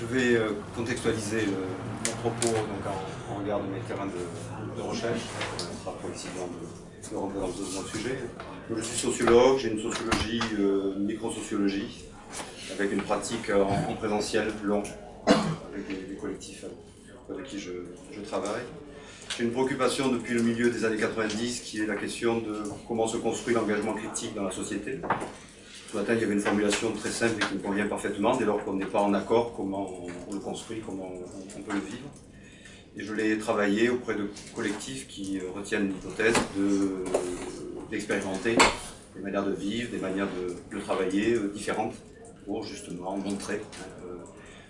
Je vais euh, contextualiser le, mon propos en, regard de mes terrains de, recherche. Pour incident de, de rentrer dans le sujet. Je suis sociologue, j'ai une sociologie, euh, une microsociologie, avec une pratique en, en présentiel long, avec des, collectifs avec qui je travaille. J'ai une préoccupation depuis le milieu des années 90 qui est la question de comment se construit l'engagement critique dans la société. Ce matin, il y avait une formulation très simple et qui me convient parfaitement. Dès lors qu'on n'est pas en accord, comment on le construit, comment on peut le vivre. Et je l'ai travaillé auprès de collectifs qui retiennent l'hypothèse d'expérimenter de, des manières de vivre, des manières de, travailler euh, différentes pour justement montrer euh,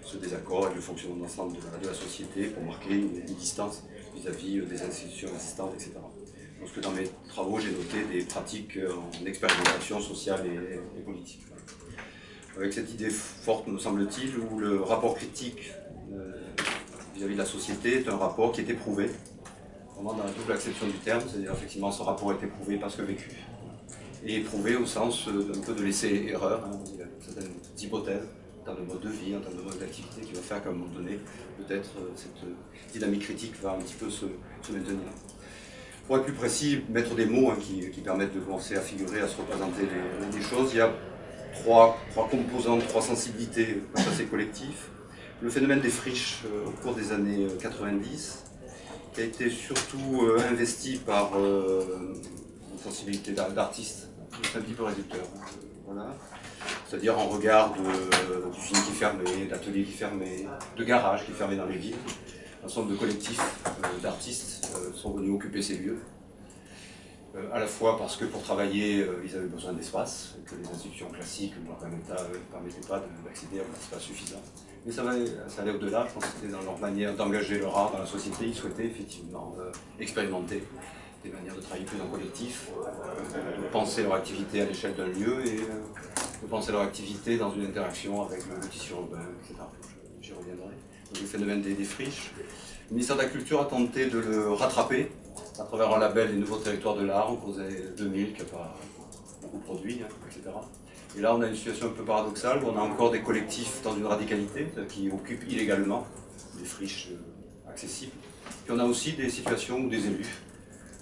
ce désaccord avec le fonctionnement d'ensemble de, de, la société, pour marquer une, une distance vis-à-vis -vis des institutions existantes, etc. Parce que dans mes travaux, j'ai noté des pratiques en expérimentation sociale et, politique. Avec cette idée forte, me semble-t-il, où le rapport critique vis-à-vis -vis de la société est un rapport qui est éprouvé, vraiment dans la double acception du terme, c'est-à-dire effectivement ce rapport est éprouvé parce que vécu, et éprouvé au sens d'un peu de laisser erreur, hein, certaines hypothèses en termes de mode de vie, en termes de mode d'activité, qui va faire qu'à un moment donné, peut-être cette dynamique critique va un petit peu se maintenir pour être plus précis, mettre des mots hein, qui, permettent de commencer à figurer, à se représenter les, choses. Il y a trois, trois, composantes, trois sensibilités assez collectifs. Le phénomène des friches euh, au cours des années 90, qui a été surtout euh, investi par euh, une sensibilité d'artiste, c'est un petit peu réducteur. Voilà. C'est-à-dire en regard de, du film qui fermait, d'ateliers qui fermaient, de garages qui fermaient dans les villes nombre de collectifs euh, d'artistes euh, sont venus occuper ces lieux. Euh, à la fois parce que pour travailler, ils avaient besoin d'espace, que les institutions classiques ne leur permettaient pas d'accéder à un espace suffisant. Mais ça, va, ça allait au-delà, je pense que c'était dans leur manière d'engager leur art dans la société. Ils souhaitaient effectivement expérimenter des manières de travailler plus en collectif, de penser leur activité à l'échelle d'un lieu et de penser leur activité dans une interaction avec le tissu urbain, etc. J'y reviendrai le phénomène des, des, friches. Le ministère de la Culture a tenté de le rattraper à travers un label des nouveaux territoires de l'art des années 2000 qui n'a pas beaucoup produit, hein, etc. Et là, on a une situation un peu paradoxale où on a encore des collectifs dans une radicalité qui occupent illégalement des friches euh, accessibles. Puis on a aussi des situations où des élus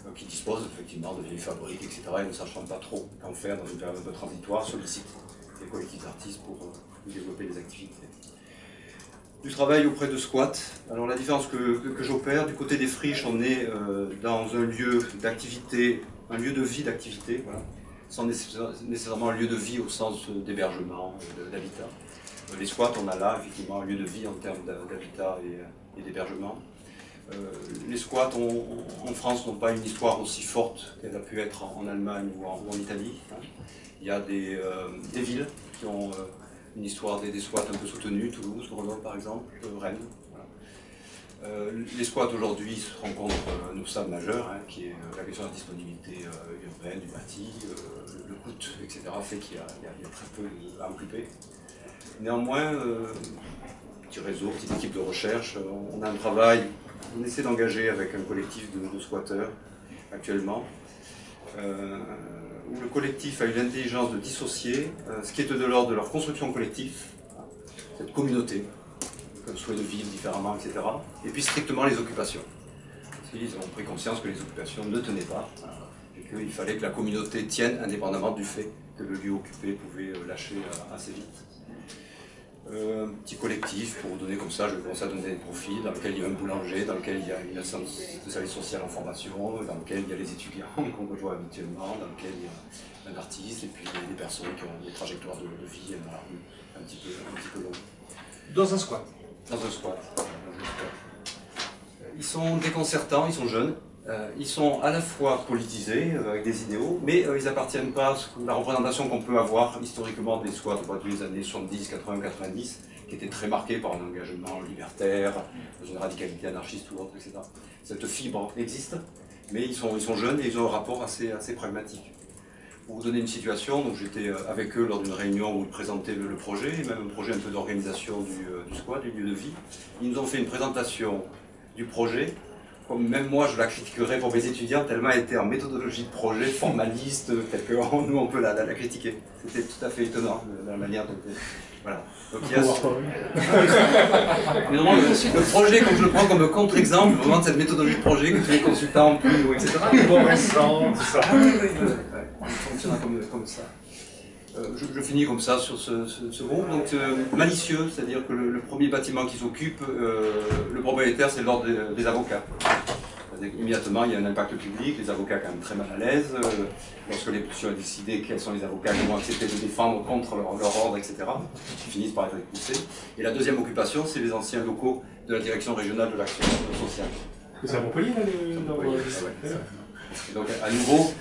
euh, qui disposent effectivement de vieilles fabriques, etc., et ne sachant pas trop qu'en faire dans une période de transitoire, sollicitent des collectifs d'artistes pour euh, développer des activités du travail auprès de squats. Alors la différence que, j'opère, du côté des friches, on est euh, dans un lieu d'activité, un lieu de vie d'activité, sans nécessairement un lieu de vie au sens d'hébergement, d'habitat. Euh, les squats, on a là effectivement un lieu de vie en termes d'habitat et, d'hébergement. Euh, les squats en France n'ont pas une histoire aussi forte qu'elle a pu être en, Allemagne ou en, Italie. Hein. Il y a des, euh, villes qui ont euh, une histoire des, squats un peu soutenus, Toulouse, Grenoble par exemple, euh, Rennes. Euh, les squats aujourd'hui se rencontrent euh, un obstacle majeur, hein, qui est la question de la disponibilité urbaine, du bâti, le, coût, etc., fait qu'il y, a très peu à occuper. Néanmoins, petit réseau, petite équipe de recherche, on a un travail, on essaie d'engager avec un collectif de, squatteurs actuellement. Où le collectif a eu l'intelligence de dissocier euh, ce qui était de l'ordre de leur construction collective, cette communauté, comme souhait de vivre différemment, etc., et puis strictement les occupations. Qu'ils ont pris conscience que les occupations ne tenaient pas, et qu'il fallait que la communauté tienne indépendamment du fait que le lieu occupé pouvait euh, lâcher assez vite. Euh, un petit collectif pour donner comme ça, je commence à donner des profils dans lequel il y a un boulanger, dans lequel il y a une assistance de service social en formation, dans lequel il y a les étudiants qu'on rejoint habituellement, dans lequel il y a un artiste et puis des personnes qui ont des trajectoires de, de vie un, petit peu, un petit peu longues. Dans un squat Dans un squat. Ils sont déconcertants, ils sont jeunes, euh, ils sont à la fois politisés, euh, avec des idéaux, mais euh, ils n'appartiennent pas à la représentation qu'on peut avoir historiquement des squats depuis les années 70, 80, 90, qui était très marquée par un engagement libertaire, une radicalité anarchiste ou autre, etc. Cette fibre existe, mais ils sont, jeunes et ils ont un rapport assez, pragmatique. Pour vous donner une situation, j'étais euh, avec eux lors d'une réunion où ils présentaient le, projet, même un projet un peu d'organisation du, du du lieu de vie. Ils nous ont fait une présentation du projet comme même moi je la critiquerais pour mes étudiants, tellement elle était en méthodologie de projet, formaliste, telle que nous on peut la, la, critiquer. C'était tout à fait étonnant la manière dont. Voilà. Donc il y a Mais non, le, projet, comme je le prends comme contre-exemple, vraiment de cette méthodologie de projet que tous les consultants ont pu, etc. Bon, tout ça. Ah fonctionne comme, comme ça. Euh, je, finis comme ça sur ce, ce, groupe. Donc, euh, malicieux, c'est-à-dire que le, premier bâtiment qui s'occupe, euh, le propriétaire, c'est l'ordre des, avocats. Immédiatement, il y a un impact public, les avocats quand même très mal à l'aise. lorsque les ont décidé quels sont les avocats qui vont accepter de défendre contre leur, ordre, etc., ils finissent par être expulsés. Et la deuxième occupation, c'est les anciens locaux de la direction régionale de l'action sociale. C'est à Montpellier, là, le... Donc à nouveau,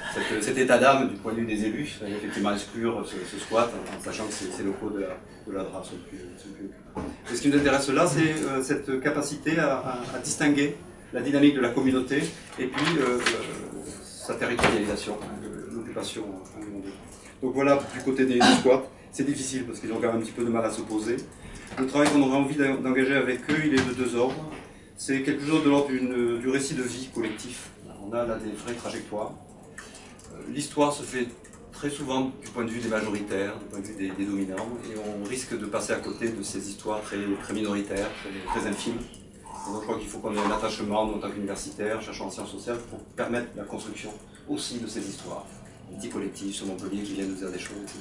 cet, état d'âme du point de vue des élus, effectivement exclure ce, squat, en, sachant que ces locaux de la, de la DRA sont plus, Et ce qui nous intéresse là, c'est euh, cette capacité à, distinguer la dynamique de la communauté et puis euh, euh, sa territorialisation, l'occupation. Donc voilà, du côté des, squats, c'est difficile parce qu'ils ont quand même un petit peu de mal à se poser. Le travail qu'on aurait envie d'engager avec eux, il est de deux ordres. C'est quelque chose de l'ordre du récit de vie collectif on a là des vraies trajectoires. Euh, l'histoire se fait très souvent du point de vue des majoritaires, du point de vue des, dominants, et on risque de passer à côté de ces histoires très, minoritaires, très, infimes. donc je crois qu'il faut qu'on ait un attachement, en tant qu'universitaire, cherchant en sciences sociales, pour permettre la construction aussi de ces histoires. Des petits collectifs sur Montpellier qui viennent nous dire des choses, etc.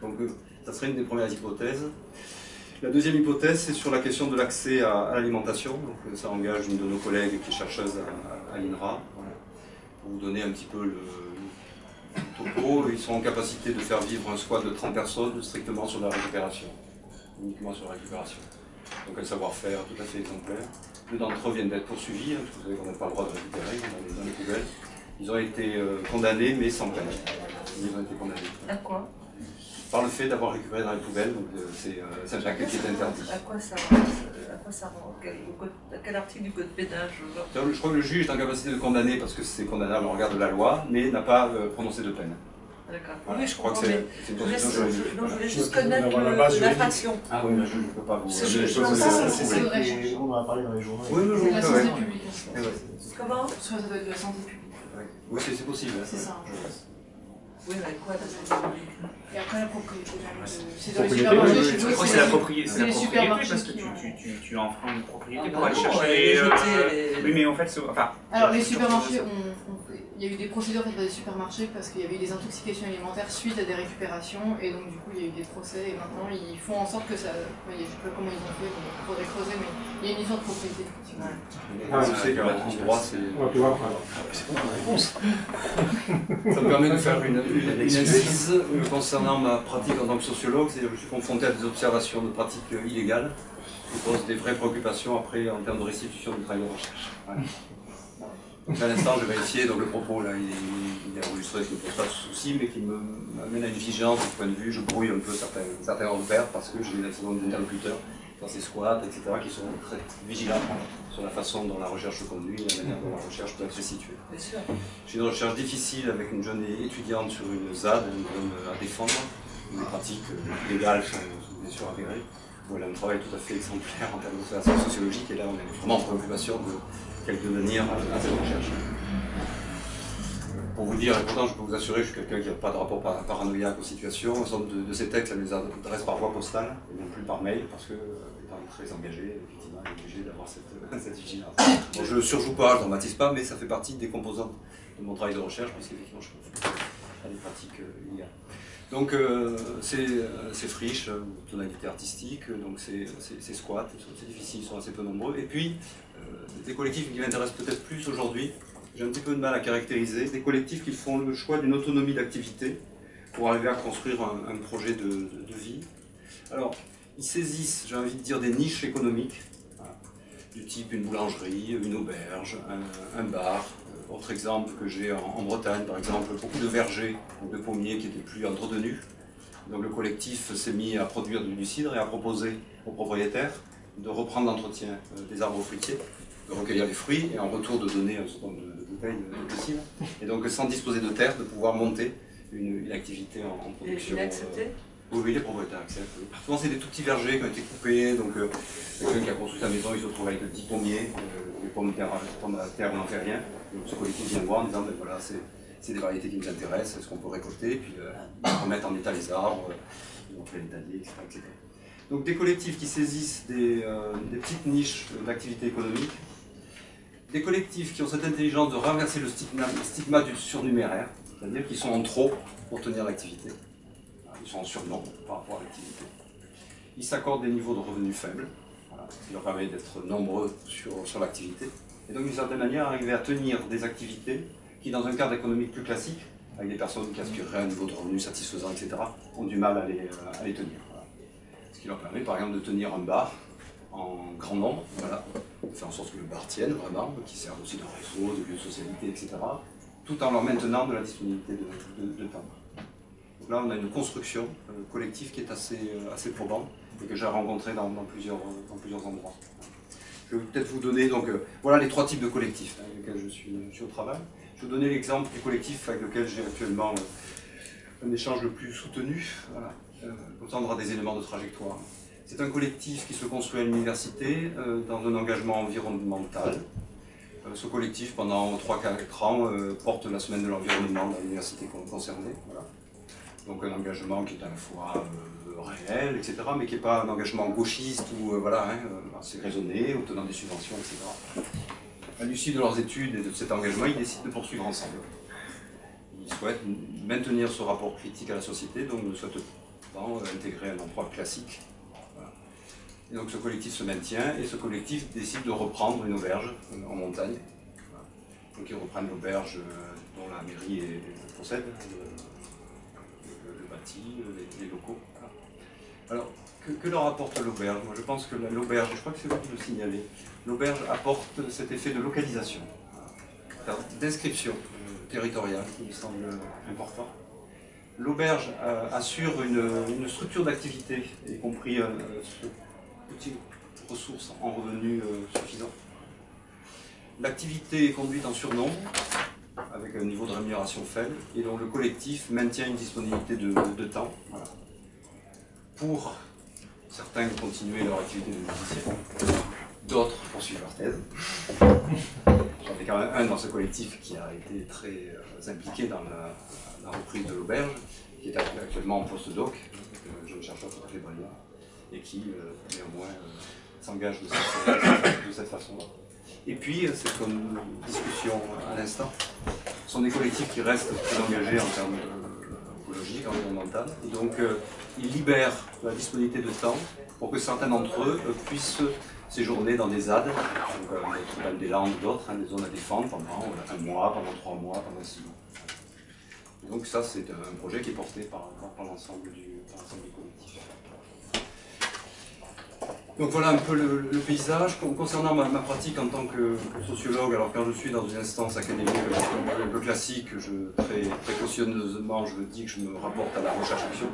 Donc euh, ça serait une des premières hypothèses. La deuxième hypothèse, c'est sur la question de l'accès à, l'alimentation. Euh, ça engage une de nos collègues qui est chercheuse à l'INRA pour vous donner un petit peu le, topo, ils sont en capacité de faire vivre un squat de 30 personnes strictement sur la récupération, uniquement sur la récupération. Donc un savoir-faire tout à fait exemplaire. Deux d'entre eux viennent d'être poursuivis, hein, vous savez qu'on n'a pas le droit de récupérer dans les, poubelles. Ils ont été euh, condamnés, mais sans peine. Ils ont été condamnés. À quoi? Par le fait d'avoir récupéré dans les poubelles, donc euh, c'est un acte qui est interdit. À quoi ça, à quoi ça rend quel, article du code pénal je, je crois que le juge est en capacité de condamner parce que c'est condamnable en regard de la loi, mais n'a pas euh, prononcé de peine. D'accord. oui, je, crois que c'est une position juridique. Je, voulais juste connaître l'infraction. Ah oui, mais je ne peux pas vous. C'est vrai. On en a parlé dans les journaux. Oui, mais la santé publique. Comment Ça doit être de la santé publique. Oui, c'est possible. C'est ça. Oui, mais quoi Et après la propriété. C'est dans les supermarchés. C'est la propriété. C'est les supermarchés parce que tu, tu, tu, tu enfreins une propriété pour aller chercher. Oui, mais en fait, enfin. Alors les supermarchés ont il y a eu des procédures faites par des supermarchés parce qu'il y avait eu des intoxications alimentaires suite à des récupérations et donc du coup il y a eu des procès et maintenant ils font en sorte que ça. je ne sais pas comment ils ont fait, il faudrait creuser, mais il y a une histoire de propriété effectivement. Ah, que droit c'est. On va pouvoir. Ça me permet de faire une, une, analyse concernant ma pratique en tant que sociologue, c'est-à-dire que je suis confronté à des observations de pratiques illégales qui posent des vraies préoccupations après en termes de restitution du travail de recherche. Donc à l'instant, je vais essayer, donc le propos là, il, est enregistré, ce qui ne pose pas de souci, mais qui m'amène à une vigilance du point de vue, je brouille un peu certains, certains repères parce que j'ai certain nombre d'interlocuteurs dans ces squats, etc., qui sont très vigilants sur la façon dont la recherche se conduit, la manière dont la recherche peut être restituée. J'ai une recherche difficile avec une jeune étudiante sur une ZAD, une zone à défendre, où les pratiques légales sont bien sûr avérées, où elle a un travail tout à fait exemplaire en termes de sociologique, et là on est vraiment en préoccupation de quel devenir à cette recherche. Pour vous dire, et pourtant je peux vous assurer, je suis quelqu'un qui n'a pas de rapport paranoïaque aux situations. Un de, de, ces textes, elle les adresse par voie postale et non plus par mail, parce que, euh, très engagé, effectivement, est obligée d'avoir cette, cette, vigilance. je ne surjoue pas, je ne dramatise pas, mais ça fait partie des composantes de mon travail de recherche, puisqu'effectivement, je pense à des pratiques euh, illégales. Donc euh, c'est friche, tonalité artistique, donc c'est squat, c'est difficile, ils sont assez peu nombreux. Et puis des collectifs qui m'intéressent peut-être plus aujourd'hui, j'ai un petit peu de mal à caractériser, des collectifs qui font le choix d'une autonomie d'activité pour arriver à construire un, projet de, vie. Alors, ils saisissent, j'ai envie de dire, des niches économiques, du type une boulangerie, une auberge, un, bar. Euh, autre exemple que j'ai en, Bretagne, par exemple, beaucoup de vergers ou de pommiers qui étaient plus entretenus. Donc le collectif s'est mis à produire du cidre et à proposer aux propriétaires de reprendre l'entretien euh, des arbres fruitiers de recueillir les fruits et en retour de donner un certain nombre de, bouteilles de, cidre. Et donc sans disposer de terre, de pouvoir monter une, activité en, production. Et il accepté Oui, les propriétaires acceptent. Souvent, c'est des tout petits vergers qui ont été coupés. Donc, euh, quelqu'un qui a construit sa maison, il se retrouve avec 10 pommiers. Euh, les pommes de terre, terre, on n'en fait rien. Donc, ce collectif vient voir en disant ben, voilà, c'est des variétés qui nous intéressent, est-ce qu'on peut récolter Puis, euh, remettre en état les arbres, ils vont les tailler, etc., etc. Donc, des collectifs qui saisissent des, euh, des petites niches d'activité économique des collectifs qui ont cette intelligence de renverser le stigma, stigma du surnuméraire, c'est-à-dire qu'ils sont en trop pour tenir l'activité. Ils sont en surnombre par rapport à l'activité. Ils s'accordent des niveaux de revenus faibles, ce qui leur permet d'être nombreux sur, l'activité. Et donc, d'une certaine manière, arriver à tenir des activités qui, dans un cadre économique plus classique, avec des personnes qui aspireraient à un niveau de revenus satisfaisant, etc., ont du mal à les, à les tenir. Ce qui leur permet, par exemple, de tenir un bar en grand nombre, voilà, faire en sorte que le bar tienne vraiment, qui sert aussi de réseau, de lieu de socialité, etc., tout en leur maintenant de la disponibilité de, temps. Donc là, on a une construction euh, collective qui est assez, euh, assez probante et que j'ai rencontré dans, plusieurs, dans plusieurs endroits. Je vais peut-être vous donner, donc, euh, voilà les trois types de collectifs avec lesquels je suis, au travail. Je vais vous donner l'exemple du collectif avec lequel j'ai actuellement un échange le plus soutenu. Voilà. on des éléments de trajectoire. C'est un collectif qui se construit à l'université euh, dans un engagement environnemental. Euh, ce collectif, pendant 3-4 ans, euh, porte la semaine de l'environnement dans l'université concernée. Donc un engagement qui est à la fois réel, etc., mais qui n'est pas un engagement gauchiste ou voilà, hein, assez raisonné, obtenant des subventions, etc. À l'issue de leurs études et de cet engagement, ils décident de poursuivre ensemble. Ils souhaitent maintenir ce rapport critique à la société, donc ne souhaitent pas intégrer un emploi classique et donc ce collectif se maintient et ce collectif décide de reprendre une auberge euh, en montagne. Donc ils reprennent l'auberge euh, dont la mairie possède, le, bâti, les, locaux. Alors, que, leur apporte l'auberge? Moi je pense que l'auberge, je crois que c'est vous qui le signalez, l'auberge apporte cet effet de localisation, d'inscription euh, territoriale qui me semble important. L'auberge assure une, structure d'activité, y compris petites ressources en revenus euh, suffisants. L'activité est conduite en surnombre, avec un niveau de rémunération faible, et donc le collectif maintient une disponibilité de, temps. Pour certains continuer leur activité de musicien, d'autres poursuivent leur thèse. J'en ai quand même un dans ce collectif qui a été très euh, impliqué dans la, reprise de l'auberge, qui est actuellement en post-doc, je ne cherche pas tout à fait brillant et qui euh, néanmoins euh, s'engage de cette, façon-là. Et puis, euh, c'est comme discussion à l'instant, ce sont des collectifs qui restent très engagés en termes écologiques, environnementaux, et donc ils libèrent la disponibilité de temps pour que certains d'entre eux puissent séjourner dans des ZAD, donc des Landes, d'autres, hein, des zones à défendre pendant un mois, pendant trois mois, pendant six mois. donc ça, c'est un projet qui est porté par, l'ensemble du, du collectif. Donc voilà un peu le, paysage. Concernant ma, pratique en tant que, sociologue, alors quand je suis dans une instance académique un peu classique, je, très précautionneusement je dis que je me rapporte à la recherche-action.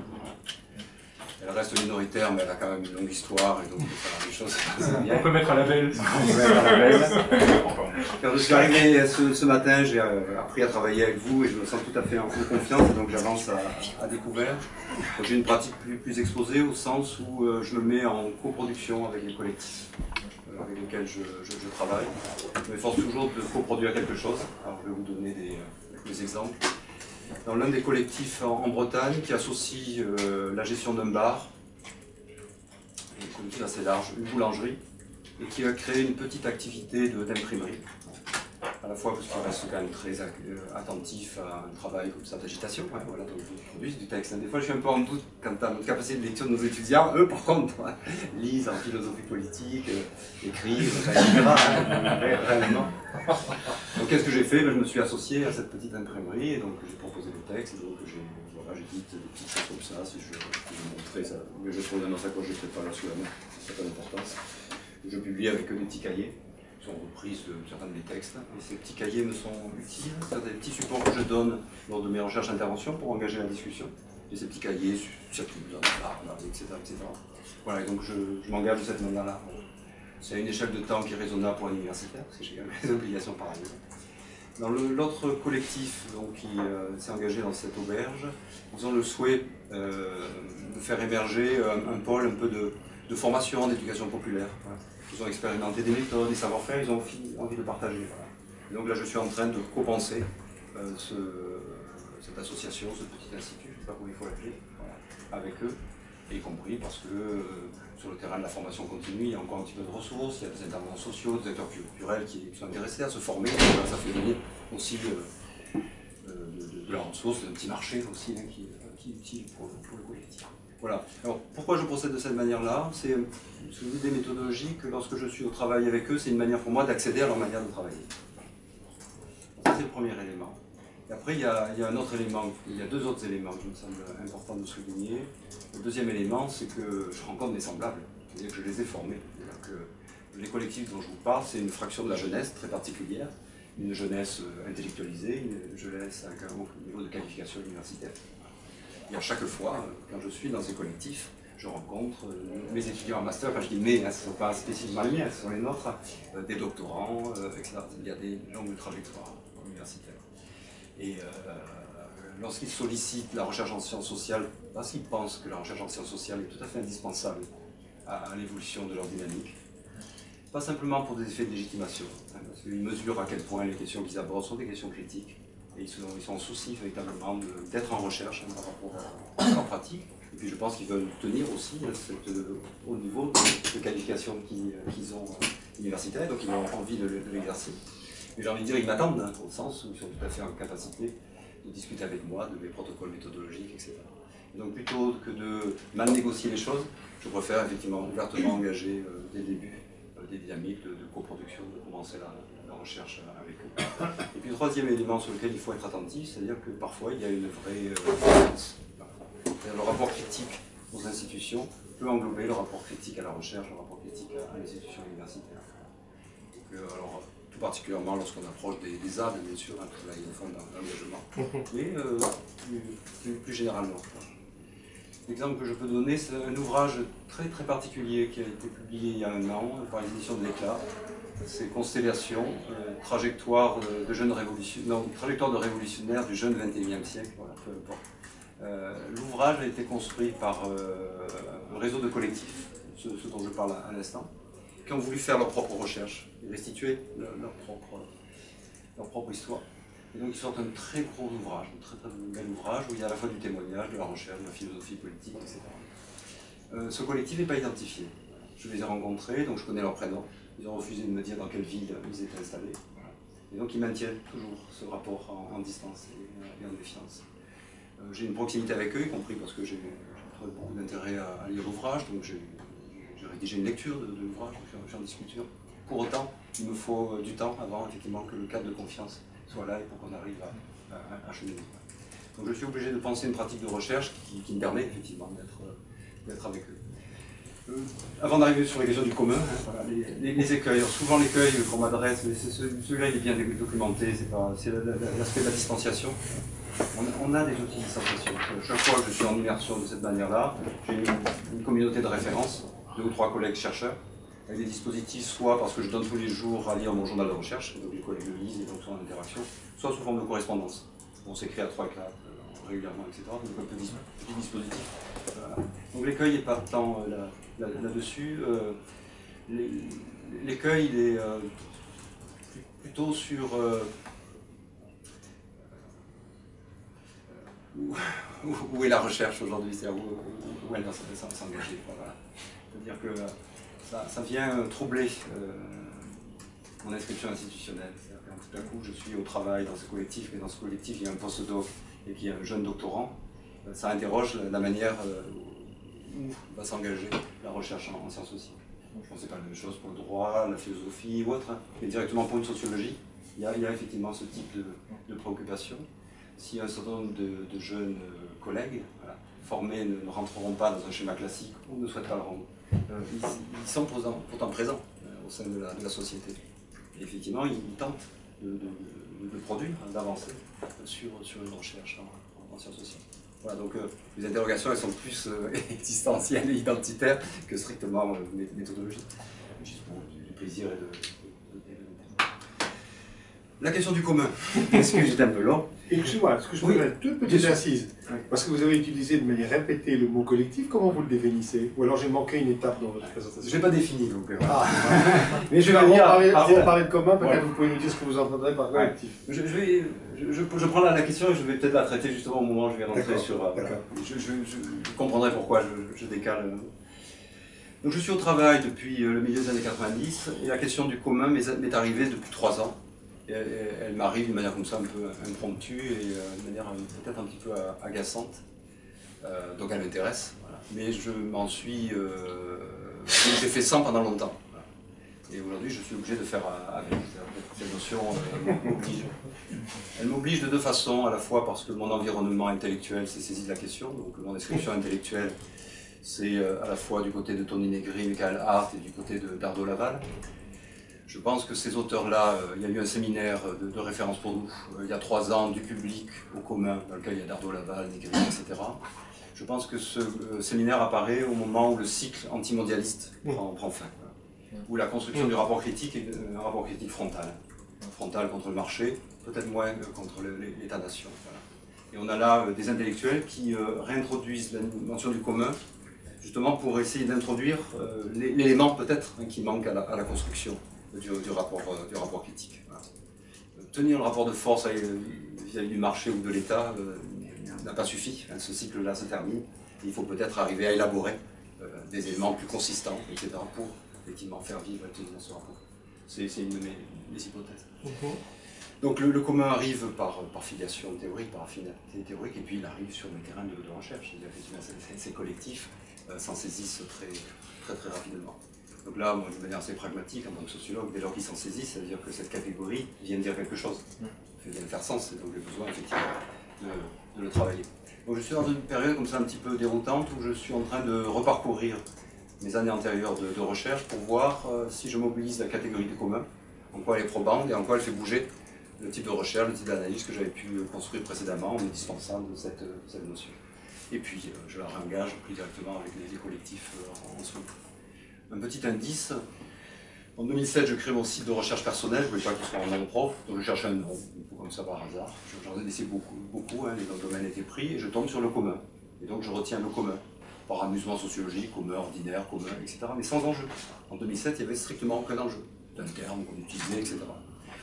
Elle reste minoritaire, mais elle a quand même une longue histoire, et donc on peut faire des choses On peut mettre à la belle. Quand je suis arrivé ce, matin, j'ai euh, appris à travailler avec vous et je me sens tout à fait en confiance, et donc j'avance à, découvert. J'ai une pratique plus, exposée au sens où euh, je me mets en coproduction avec les collectifs euh, avec lesquels je, travaille. Je m'efforce toujours de coproduire quelque chose. Alors je vais vous donner des exemples dans l'un des collectifs en, Bretagne qui associe euh, la gestion d'un bar, un collectif assez large, une boulangerie, et qui a créé une petite activité d'imprimerie à la fois parce qu'il reste quand même très euh, attentif à un travail comme ça d'agitation. voilà, donc je produis du texte. Des fois, je suis un peu en doute quant à notre capacité de lecture de nos étudiants. Eux, par contre, lisent en philosophie politique, euh, écrivent, etc. Hein, réellement. Donc, qu'est-ce que j'ai fait? Ben, Je me suis associé à cette petite imprimerie et donc j'ai proposé des textes. Donc, j'ai voilà, des petites choses comme ça. Si je, vais montrer ça, mais je trouve dans ma sacoche, je ne pas là sous la main, ça n'a pas d'importance. Je publie avec des petits cahiers sont reprises de certains de mes textes. Et ces petits cahiers me sont utiles. C'est des petits supports que je donne lors de mes recherches d'intervention pour engager la discussion. Et ces petits cahiers circulent dans les etc., etc. Voilà, et donc je, m'engage de cette manière-là. C'est une échelle de temps qui est raisonnable pour un universitaire, parce que j'ai quand même des obligations par ailleurs. Dans l'autre collectif qui s'est engagé dans cette auberge, ils ont le souhait de faire émerger un, pôle un peu de, formation, d'éducation populaire. Ils ont expérimenté des méthodes, des savoir-faire, ils ont envie de partager. donc là, je suis en train de compenser ce, cette association, ce petit institut, je ne sais pas comment il faut l'appeler, avec eux, y compris parce que euh, sur le terrain de la formation continue, il y a encore un petit peu de ressources, il y a des intervenants sociaux, des acteurs culturels qui, sont intéressés à se former, ça fait venir aussi euh, euh, de, la ressource, un petit marché aussi hein, qui, est utile pour, le collectif. Voilà. Alors pourquoi je procède de cette manière-là? C'est une idée méthodologique, lorsque je suis au travail avec eux, c'est une manière pour moi d'accéder à leur manière de travailler. Ça c'est le premier élément. Et après, il y, a, un autre élément, il y a deux autres éléments qui me semblent importants de souligner. Le deuxième élément, c'est que je rencontre des semblables, c'est-à-dire que je les ai formés. Que les collectifs dont je vous parle, c'est une fraction de la jeunesse très particulière, une jeunesse euh, intellectualisée, une jeunesse avec un niveau de qualification universitaire. Et à chaque fois, euh, quand je suis dans ces collectifs, je rencontre euh, mes étudiants en master, enfin je dis mes, hein, ce ne sont pas spécifiquement les miens, ce sont les nôtres, des doctorants, etc. Il y a des gens de trajectoire universitaire. Et euh, lorsqu'ils sollicitent la recherche en sciences sociales, parce qu'ils pensent que la recherche en sciences sociales est tout à fait indispensable à, l'évolution de leur dynamique, pas simplement pour des effets de légitimation, hein, parce qu'ils mesurent à quel point les questions qu'ils abordent sont des questions critiques, et ils sont, ils sont en souci véritablement d'être en recherche hein, par rapport à, leur pratique. Et puis je pense qu'ils veulent tenir aussi hein, euh, au niveau de, qualification qu'ils ont euh, universitaire, donc ils ont envie de, l'exercer. Mais j'ai envie de dire, ils m'attendent, hein, au sens où ils sont tout à fait en capacité de discuter avec moi de mes protocoles méthodologiques, etc. donc plutôt que de mal négocier les choses, je préfère effectivement ouvertement engager euh, dès le début euh, des dynamiques de, coproduction, de commencer la, recherche. Et puis le troisième élément sur lequel il faut être attentif, c'est-à-dire que parfois il y a une vraie euh, Le rapport critique aux institutions peut englober le rapport critique à la recherche, le rapport critique à, l'institution universitaire. alors, tout particulièrement lorsqu'on approche des, des bien sûr, hein, parce là, il y a une forme d'engagement. Mais euh, plus, généralement. L'exemple que je peux donner, c'est un ouvrage très très particulier qui a été publié il y a un an par les éditions de l'Éclat. C'est Constellation, euh, trajectoire de, révolutionnaires, trajectoire de révolutionnaire du jeune 21e siècle, voilà. Euh, l'ouvrage a été construit par un réseau de collectifs, ce, dont je parle à l'instant, qui ont voulu faire leur propre recherche et restituer leur propre histoire. Et donc ils sortent un très gros ouvrage, un très très bel ouvrage où il y a à la fois du témoignage, de la recherche, de la philosophie politique, etc. Euh, ce collectif n'est pas identifié. Je les ai rencontrés, donc je connais leur prénom. Ils ont refusé de me dire dans quelle ville ils étaient installés. Et donc ils maintiennent toujours ce rapport en, distance et, en défiance. Euh, j'ai une proximité avec eux, y compris parce que j'ai beaucoup d'intérêt à, lire l'ouvrage, donc j'ai rédigé une lecture de, l'ouvrage, je vais en. Pour autant, il me faut euh, du temps avant effectivement que le cadre de confiance soit là et pour qu'on arrive à, à, cheminer. Donc je suis obligé de penser une pratique de recherche qui, me permet effectivement d'être euh, avec eux. Euh, avant d'arriver sur les questions du commun, hein, les, écueils. souvent l'écueil qu'on m'adresse, mais celui-là il est bien documenté, c'est l'aspect de la distanciation. On, a des outils de distanciation. Chaque fois que je suis en immersion de cette manière-là, j'ai une, communauté de référence, deux ou trois collègues chercheurs, avec des dispositifs, soit parce que je donne tous les jours à lire mon journal de recherche, donc les collègues le lisent et donc sont en interaction, soit sous forme de correspondance. On s'écrit à 3 4 euh, régulièrement, etc. Donc un petit, petit dispositif. Donc l'écueil n'est pas tant euh, là-dessus. Euh, l'écueil, il est plutôt sur où, est la recherche aujourd'hui, c'est où, où, elle doit s'engager. C'est-à-dire que ça, vient troubler euh, mon inscription institutionnelle. Tout à coup, je suis au travail dans ce collectif, et dans ce collectif, il y a un postdoc et puis un jeune doctorant. Euh, ça interroge la, manière euh, où va s'engager la recherche en, sciences sociales. Je pense que pas la même chose pour le droit, la philosophie ou autre, hein. mais directement pour une sociologie, il y a, effectivement ce type de, préoccupation. Si un certain nombre de, jeunes collègues formés ne, rentreront pas dans un schéma classique ou ne souhaitent pas le rendre, euh, ils, sont pourtant, présents euh, au sein de la, société. Effectivement, ils, tentent de, produire, d'avancer sur, une recherche en, sciences sociales. Voilà, donc euh, les interrogations, elles sont plus existentielles et identitaires que strictement méthodologiques. Juste pour du plaisir et de, La question du commun. Est-ce que j'étais un peu long Excusez-moi, est-ce que je peux faire une toute petite assise Parce que vous avez utilisé de manière répétée le mot collectif, comment vous le définissez Ou alors j'ai manqué une étape dans votre présentation Je ne l'ai pas défini, donc. Euh, ah. Mais je vais vous parler, parler de commun, peut-être vous pouvez nous dire ce que vous entendez par collectif. Je, vais, je, prends la, question et je vais peut-être la traiter justement au moment où je vais rentrer sur. Euh, je, comprendrai pourquoi je, décale. Donc je suis au travail depuis euh, le milieu des années 90 et la question du commun m'est arrivée depuis trois ans elle, m'arrive d'une manière comme ça un peu impromptue et euh, de manière peut-être un petit peu agaçante. Euh, donc elle m'intéresse. Mais je m'en suis. Euh, j'ai fait sans pendant longtemps. Et aujourd'hui, je suis obligé de faire avec. Cette notion m'oblige. Elle m'oblige de deux façons, à la fois parce que mon environnement intellectuel s'est saisi de la question, donc mon inscription intellectuelle, c'est à la fois du côté de Tony Negri, Michael Hart et du côté de Dardo Laval. Je pense que ces auteurs-là, euh, il y a eu un séminaire de, référence pour nous, euh, il y a trois ans, du public au commun, dans lequel il y a Dardo Laval, Negri, etc. Je pense que ce euh, séminaire apparaît au moment où le cycle antimondialiste prend, fin, où la construction du rapport critique est un rapport critique frontal. Frontal contre le marché, peut-être moins contre l'État-nation. Et on a là des intellectuels qui réintroduisent la notion du commun, justement pour essayer d'introduire l'élément peut-être hein, qui manque à la construction du, rapport, euh, du rapport critique. Tenir le rapport de force vis-à-vis du marché ou de l'État euh, n'a pas suffi. Ce cycle-là se termine. Il faut peut-être arriver à élaborer euh, des éléments plus consistants, etc., pour effectivement faire vivre ce rapport. C'est une de mes, hypothèses. Donc le, commun arrive par, par, filiation théorique, par affinité théorique, et puis il arrive sur le terrain de, recherche. Ces collectifs s'en saisissent très, très, très rapidement. Donc là, moi, de manière assez pragmatique, en tant que sociologue, dès lors qu'ils s'en saisissent, ça veut dire que cette catégorie vient dire quelque chose, vient faire sens, et donc j'ai besoin effectivement de, le travailler. Donc je suis dans une période comme ça un petit peu déroutante où je suis en train de reparcourir mes années antérieures de, recherche pour voir euh, si je mobilise la catégorie du commun, en quoi elle est probante et en quoi elle fait bouger le type de recherche, le type d'analyse que j'avais pu construire précédemment en me dispensant de cette, notion. Et puis euh, je la réengage plus directement avec les, collectifs euh, en soi un petit indice. En 2007, je crée mon site de recherche personnelle, je ne voulais pas qu'il soit en nom propre, donc je cherchais un nom, comme ça par hasard. J'en ai laissé beaucoup, beaucoup hein, les domaines étaient pris, et je tombe sur le commun. Et donc je retiens le commun, par amusement sociologique, commun, ordinaire, commun, etc. Mais sans enjeu. En 2007, il n'y avait strictement aucun enjeu d'un terme qu'on utilisait, etc.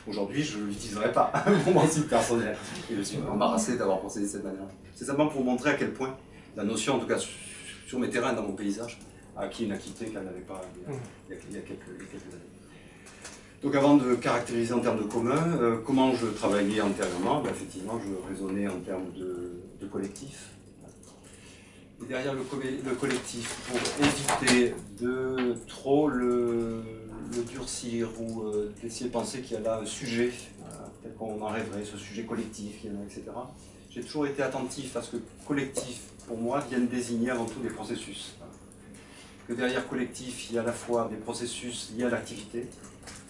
Aujourd'hui, je ne l'utiliserai pas pour mon site personnel. Et je suis embarrassé d'avoir pensé de cette manière. C'est simplement pour montrer à quel point la notion, en tout cas sur mes terrains, dans mon paysage, acquis une acquitté qu'elle n'avait pas il y, a, quelques, années. Donc avant de caractériser en termes de commun, euh, comment je travaillais antérieurement? Ben, Effectivement, je raisonnais en termes de, collectif. Et derrière le, collectif, pour éviter de trop le, durcir ou euh, d'essayer de penser qu'il y a là un sujet, tel qu'on en rêverait, ce sujet collectif, etc. J'ai toujours été attentif à ce que collectif, pour moi, vienne désigner avant tout des processus derrière collectif, il y a à la fois des processus liés à l'activité,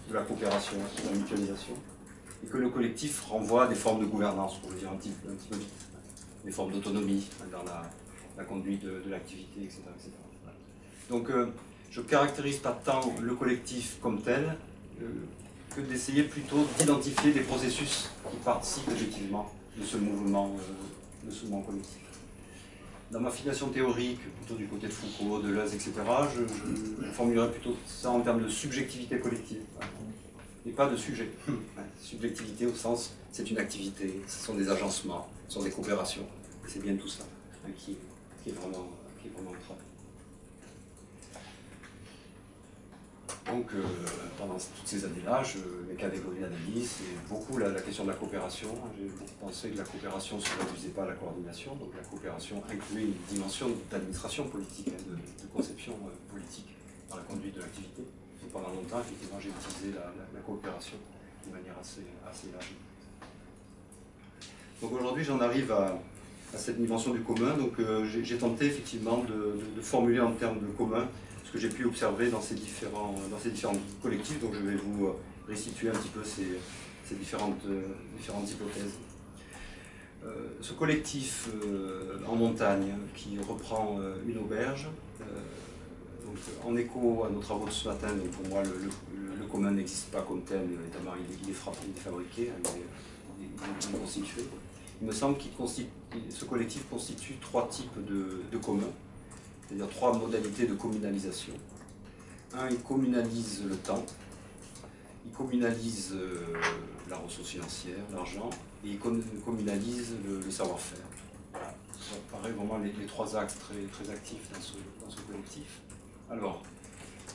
de la coopération, de la mutualisation, et que le collectif renvoie à des formes de gouvernance, pour le dire un petit, peu des formes d'autonomie dans la, conduite de, l'activité, etc. Donc euh, je ne caractérise pas tant le collectif comme tel, euh, que d'essayer plutôt d'identifier des processus qui participent effectivement de ce mouvement, euh, de ce mouvement collectif dans ma filiation théorique, plutôt du côté de Foucault, Deleuze, etc., je, formulerais plutôt ça en termes de subjectivité collective, et pas de sujet. Subjectivité au sens, c'est une activité, ce sont des agencements, ce sont des coopérations, c'est bien tout ça hein, qui, est vraiment, qui est vraiment le travail. Donc, euh, pendant toutes ces années-là, mes catégories d'analyse, c'est beaucoup la, question de la coopération. J'ai beaucoup pensé que la coopération ne se réduisait pas à la coordination, donc la coopération incluait une dimension d'administration politique, hein, de, conception euh, politique dans la conduite de l'activité. pendant longtemps, effectivement, j'ai utilisé la, coopération de manière assez, assez large. Donc aujourd'hui, j'en arrive à, cette dimension du commun. Donc euh, j'ai tenté effectivement de, formuler en termes de commun que j'ai pu observer dans ces différents, collectifs. Donc je vais vous euh, restituer un petit peu ces, euh, différentes hypothèses. Euh, ce collectif en montagne qui reprend une auberge, donc, en écho à nos travaux de ce matin, donc pour moi le, commun n'existe pas comme tel, il il est fabriqué, hein, il est, constitué. Il me semble que ce collectif constitue trois types de communs, c'est-à-dire trois modalités de communalisation. Un, il communalise le temps, il communalise euh, la ressource financière, l'argent, et il communalise le, savoir-faire. Ça paraît vraiment les, trois axes très, très actifs dans ce, collectif. Alors,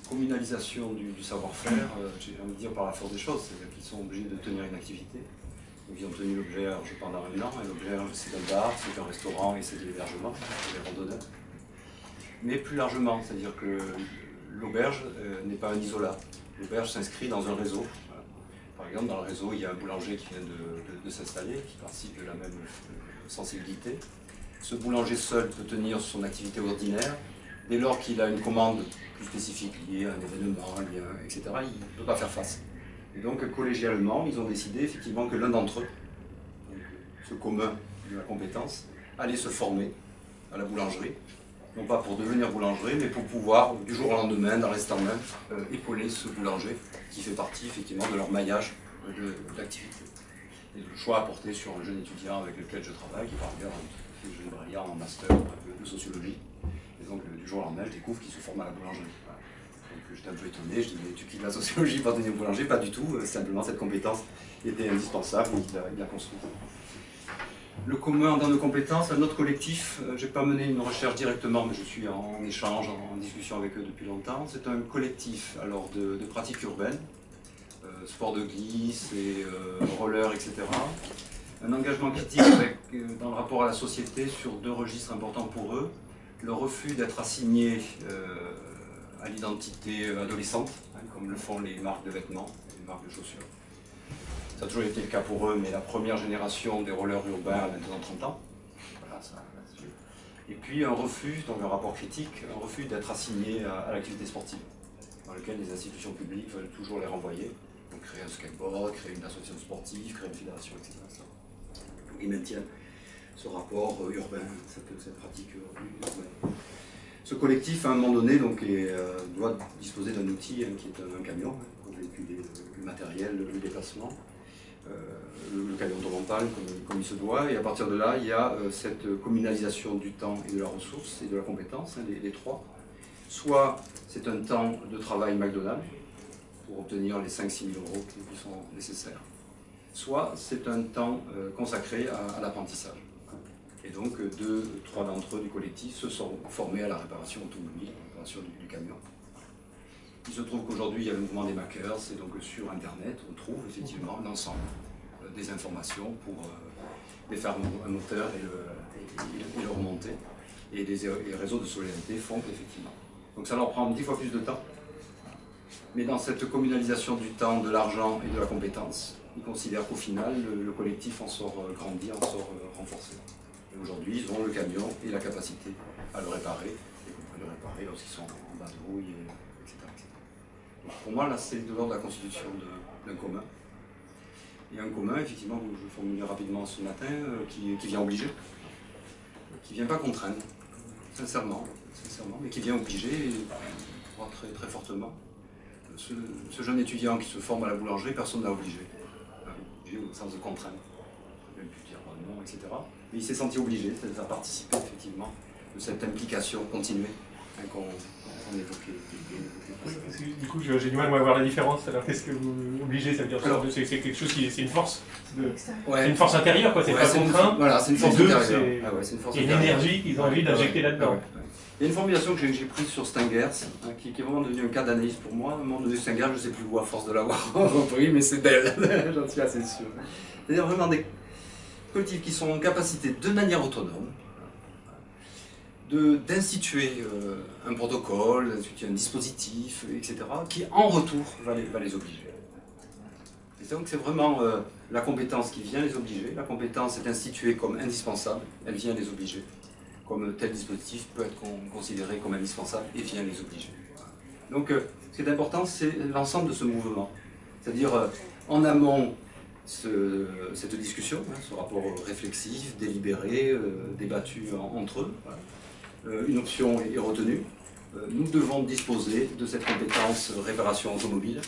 communalisation du, savoir-faire, euh, j'ai envie de dire par la force des choses, c'est-à-dire qu'ils sont obligés de tenir une activité. ils ont tenu l'objet pendant un an, et l'objet c'est un bar, c'est un restaurant et c'est de l'hébergement, c'est des randonneurs. Mais plus largement, c'est-à-dire que l'auberge euh, n'est pas un isolat. L'auberge s'inscrit dans un réseau. Par exemple, dans le réseau, il y a un boulanger qui vient de, s'installer, qui participe de la même euh, sensibilité. Ce boulanger seul peut tenir son activité ordinaire. Dès lors qu'il a une commande plus spécifique liée à un événement, etc., il ne peut pas faire face. Et donc, collégialement, ils ont décidé effectivement que l'un d'entre eux, ce commun de la compétence, allait se former à la boulangerie non pas pour devenir boulanger, mais pour pouvoir, du jour au lendemain, dans l'instant même, euh, épauler ce boulanger qui fait partie effectivement de leur maillage de, l'activité. Et le choix apporté sur un jeune étudiant avec lequel je travaille, qui par ailleurs est jeune brillant en master de sociologie. Et donc du jour au lendemain, je découvre qu'il se forme à la boulangerie. Donc j'étais un peu étonné, je dis mais tu quittes la sociologie pour devenir boulanger? Pas du tout, euh, simplement cette compétence était indispensable et il l'a construite le commun dans nos compétences, un autre collectif. Euh, je n'ai pas mené une recherche directement, mais je suis en échange, en, discussion avec eux depuis longtemps. C'est un collectif alors, de, pratiques urbaines, euh, sport de glisse et euh, roller, etc. Un engagement critique dans le rapport à la société sur deux registres importants pour eux. Le refus d'être assigné à l'identité adolescente, hein, comme le font les marques de vêtements, les marques de chaussures ça a toujours été le cas pour eux, mais la première génération des rollers urbains a maintenant 30 ans. et puis un refus, donc un rapport critique, un refus d'être assigné à, l'activité sportive, dans lequel les institutions publiques veulent toujours les renvoyer. Donc créer un skateboard, créer une association sportive, créer une fédération, etc. Ils maintiennent ce rapport euh, urbain, cette, pratique urbaine. Ce collectif, à un moment donné, donc, euh, doit disposer d'un outil hein, qui est un, camion hein, matériel, le déplacement. Euh, le camion torontal comme, comme, il se doit, et à partir de là, il y a euh, cette communalisation du temps et de la ressource et de la compétence, hein, les, trois. Soit c'est un temps de travail McDonald's pour obtenir les 5-6 000 euros qui sont nécessaires, soit c'est un temps euh, consacré à, l'apprentissage. Et donc, deux, trois d'entre eux du collectif se sont formés à la réparation automobile, la réparation du, camion. Il se trouve qu'aujourd'hui, il y a le mouvement des makers, et donc sur Internet, on trouve effectivement l'ensemble euh, des informations pour euh, faire un moteur et le, remonter. Et les, réseaux de solidarité font effectivement. Donc ça leur prend dix fois plus de temps. Mais dans cette communalisation du temps, de l'argent et de la compétence, ils considèrent qu'au final, le, collectif en sort euh, grandi, en sort renforcé. Et aujourd'hui, ils ont le camion et la capacité à le réparer, et le réparer lorsqu'ils sont en badrouille, etc. Pour moi, là, c'est de l'ordre de la constitution d'un commun. Et un commun, effectivement, je vais formuler rapidement ce matin, euh, qui, vient obliger, qui vient pas contraindre, sincèrement, sincèrement mais qui vient obliger, très, très fortement. Ce, jeune étudiant qui se forme à la boulangerie, personne ne l'a obligé. Obligé au sens de contrainte. Il aurait pu dire non, etc. Mais il s'est senti obligé, a participé effectivement de cette implication continuée hein, qu'on du coup, j'ai du mal à voir la différence. Alors, qu'est-ce que vous obligez Ça veut dire c'est quelque chose qui c'est une force, c'est une force intérieure, quoi. C'est pas contraint. Voilà, c'est une force intérieure. C'est une énergie qu'ils ont envie d'injecter là-dedans. Il y a une formulation que j'ai prise sur Stengers, hein, qui, est vraiment devenu un cas d'analyse pour moi. À un moment donné, Stengers, je ne sais plus où à force de l'avoir repris, mais c'est belle, j'en suis assez sûr. C'est-à-dire vraiment des collectifs qui sont en capacité, de manière autonome, d'instituer euh, un protocole, d'instituer un dispositif, etc., qui en retour va les, va les obliger. Et donc c'est vraiment euh, la compétence qui vient les obliger. La compétence est instituée comme indispensable, elle vient les obliger. Comme tel dispositif peut être considéré comme indispensable et vient les obliger. Donc euh, ce qui est important, c'est l'ensemble de ce mouvement. C'est-à-dire en amont cette discussion, hein, ce rapport réflexif, délibéré, débattu entre eux. Une option est retenue, euh, nous devons disposer de cette compétence réparation automobile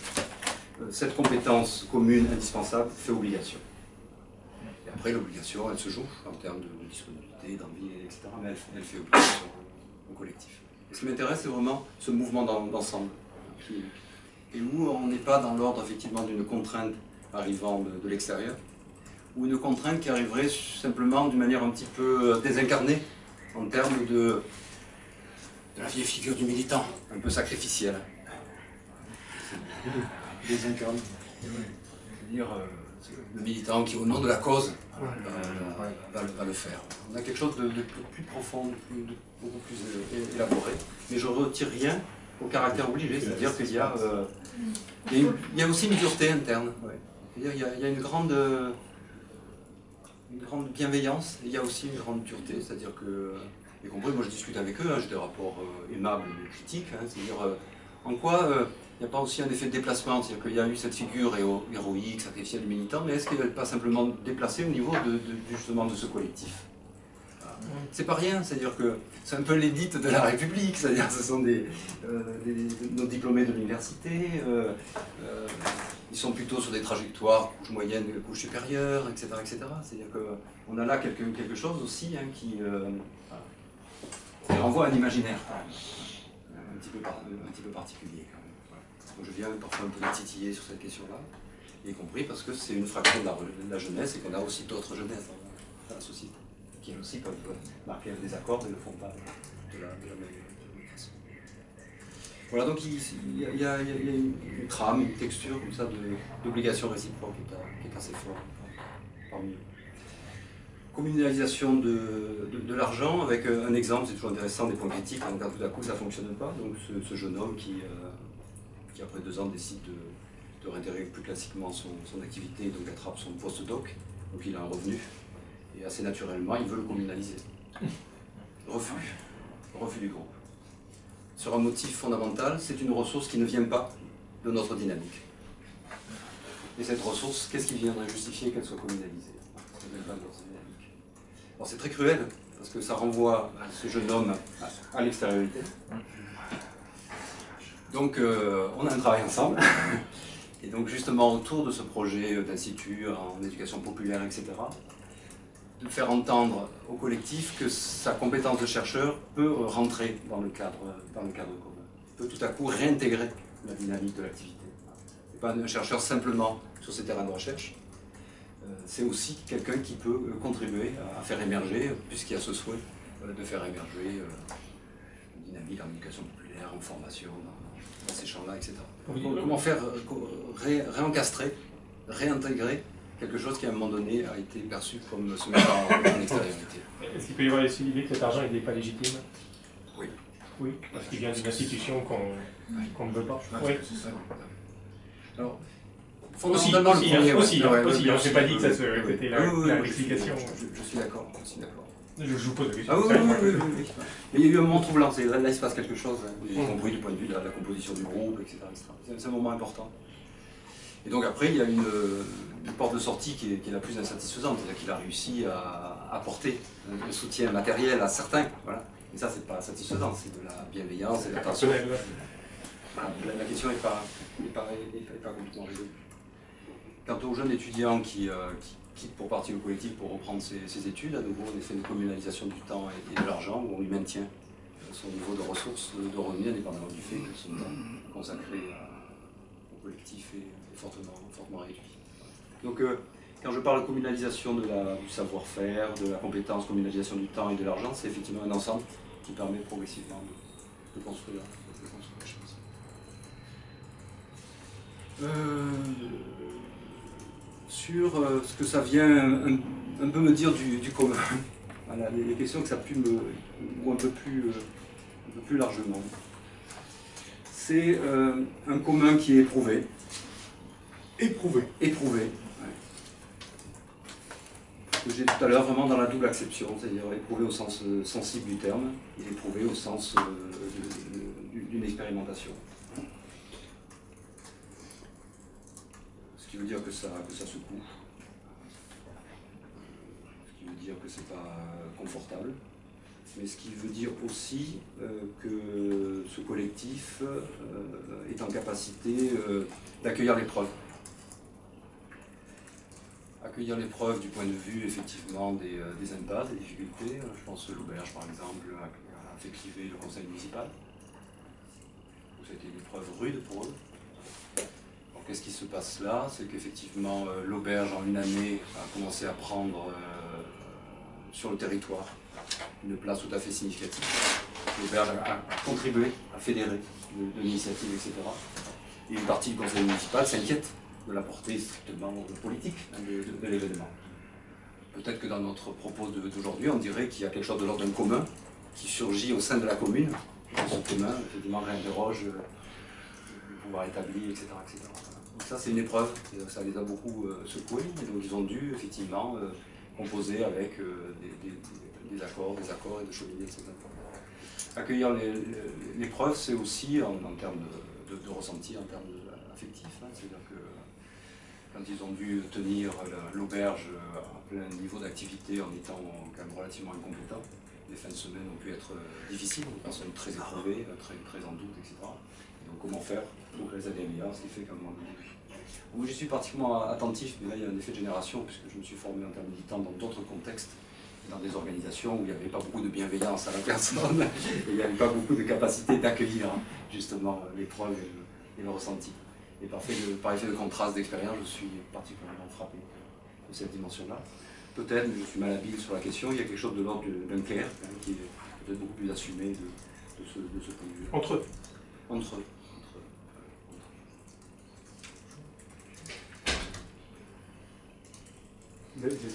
cette compétence commune indispensable fait obligation. Et après, l'obligation, elle se joue en termes de disponibilité, d'envie, etc. Mais elle, fait obligation au collectif. Ce qui m'intéresse, c'est vraiment ce mouvement d'ensemble, et où on n'est pas dans l'ordre effectivement d'une contrainte arrivant de, de l'extérieur, ou une contrainte qui arriverait simplement d'une manière un petit peu euh, désincarnée en termes de, de la vieille figure du militant, un peu sacrificielle. Désincarné. dire euh, le militant qui, au nom de la cause, va, le, faire. On a quelque chose de, plus profond, de, beaucoup plus élaboré. Mais je ne retire rien au caractère obligé, c'est-à-dire qu'il y, a, euh, il, y a aussi une dureté interne. Il, y a, il y a une grande une grande bienveillance et il y a aussi une grande dureté, c'est-à-dire que, y compris moi je discute avec eux, hein, j'ai des rapports euh, aimables mais critiques, hein, c'est-à-dire euh, en quoi euh, il n'y a pas aussi un effet de déplacement, c'est-à-dire qu'il y a eu cette figure héroïque, sacrificielle du militant, mais est-ce qu'elle n'est pas simplement déplacée au niveau de, justement de ce collectif? C'est pas rien, c'est-à-dire que c'est un peu l'élite de la République, c'est-à-dire ce sont des, nos diplômés de l'université, ils sont plutôt sur des trajectoires couche moyenne, couche supérieure, etc. etc. C'est-à-dire qu'on a là quelque, quelque chose aussi hein, qui, euh, renvoie à un imaginaire un petit peu, particulier. je viens parfois un peu titiller sur cette question-là, y compris parce que c'est une fraction de la, jeunesse et qu'on a aussi d'autres jeunesses dans la, société, qui aussi peuvent marquer un désaccord et ne font pas de la, de la voilà, donc il, y, a, une, trame, une texture comme ça d'obligation réciproque qui est, assez forte parmi eux. Communalisation de, l'argent, avec euh, un exemple, c'est toujours intéressant, des points critiques, quand tout à coup ça ne fonctionne pas. Donc ce, jeune homme qui, euh, qui, après deux ans, décide de, réintégrer plus classiquement son, activité, donc attrape son post-doc, donc il a un revenu, et assez naturellement, il veut le communaliser. Refus, refus du groupe sur un motif fondamental, c'est une ressource qui ne vient pas de notre dynamique. Et cette ressource, qu'est-ce qui viendrait justifier qu'elle soit communalisée c'est très cruel, parce que ça renvoie ce jeune homme à l'extériorité. Donc euh, on a un travail ensemble. Et donc justement autour de ce projet d'institut en éducation populaire, etc., de faire entendre au collectif que sa compétence de chercheur peut rentrer dans le cadre, dans le cadre commun, peut tout à coup réintégrer la dynamique de l'activité. Ce n'est pas un chercheur simplement sur ses terrains de recherche, euh, c'est aussi quelqu'un qui peut euh, contribuer à faire émerger, puisqu'il y a ce souhait euh, de faire émerger une dynamique en éducation populaire, en formation, dans, ces champs-là, etc. Comment faire réencastrer, réintégrer quelque chose qui à un moment donné a été perçu comme se mettant en, extériorité. Est-ce qu'il peut y avoir l'idée que cet argent n'est pas légitime? Oui. Oui, parce qu'il vient d'une institution qu'on ne veut pas. Oui. Alors, fondamentalement, aussi, le premier, aussi, aussi, aussi, je n'ai pas dit que ça c'était l'explication. Je, suis d'accord, je suis d'accord. Je, vous pose la question. Ah oui, oui, oui, oui, Mais il y a eu un moment troublant, là, là il se passe quelque chose, y compris du point de vue de la, composition du groupe, etc. C'est un moment important. Et donc après, il y a une, porte de sortie qui est, la plus insatisfaisante, c'est-à-dire qu'il a réussi à apporter un soutien matériel à certains. Voilà. Et ça, c'est pas satisfaisant, c'est de la bienveillance et de l'attention. la, question n'est pas, pas, pas, complètement résolue. Quant aux jeunes étudiants qui, euh, quittent pour partie le collectif pour reprendre ses, études, à nouveau, on essaie une communalisation du temps et, de l'argent, où on lui maintient son niveau de ressources, de revenus, indépendamment du fait que son temps consacré au collectif est, fortement, réduit. Donc, euh, quand je parle de communalisation la, du savoir-faire, de la compétence, communalisation du temps et de l'argent, c'est effectivement un ensemble qui permet progressivement de, construire, les choses. Euh, sur euh, ce que ça vient un, peu me dire du, commun, voilà, les, questions que ça a pu me. ou un peu plus, un peu plus largement. C'est un commun qui est éprouvé. Éprouvé. Éprouvé, que j'ai tout à l'heure vraiment dans la double acception, c'est-à-dire éprouvé au sens euh, sensible du terme et éprouvé au sens euh, d'une expérimentation. Ce qui veut dire que ça, que ça secoue, ce qui veut dire que c'est pas confortable, mais ce qui veut dire aussi que ce collectif est en capacité d'accueillir l'épreuve accueillir l'épreuve du point de vue effectivement des, des impasses, des difficultés. Je pense que l'auberge par exemple a fait le conseil municipal. C'était une épreuve rude pour eux. Qu'est-ce qui se passe là? C'est qu'effectivement, euh, l'auberge, en une année, a commencé à prendre euh, sur le territoire une place tout à fait significative. L'auberge a, contribué, à fédérer de, l'initiative, etc. Et une partie du conseil municipal s'inquiète de la portée strictement politique de, l'événement. Peut-être que dans notre propos d'aujourd'hui, on dirait qu'il y a quelque chose de l'ordre commun qui surgit au sein de la commune. Ce commun, effectivement, réinterroge le pouvoir établi, etc. etc ça, c'est une épreuve. Ça les a beaucoup euh, secoués. Donc, ils ont dû effectivement euh, composer avec euh, des, accords, des accords et de cheminer ces Accueillir l'épreuve, c'est aussi en, termes de, ressenti, en termes affectifs. Hein. C'est-à-dire que quand ils ont dû tenir l'auberge à plein niveau d'activité en étant quand même relativement incompétents, les fins de semaine ont pu être difficiles, des personnes très éprouvées, très, très en doute, etc. donc comment faire pour les aider à ce qui fait qu'à un où je suis particulièrement attentif, mais là il y a un effet de génération, puisque je me suis formé en termes militants dans d'autres contextes, dans des organisations où il n'y avait pas beaucoup de bienveillance à la personne, et il n'y avait pas beaucoup de capacité d'accueillir justement l'épreuve et, le ressenti. Et par, effet de contraste d'expérience, je suis particulièrement frappé de cette dimension-là. Peut-être, mais je suis mal habile sur la question, il y a quelque chose de l'ordre d'un clair, hein, qui est peut-être beaucoup plus assumé de, ce, de ce point de vue. Entre eux. Entre eux.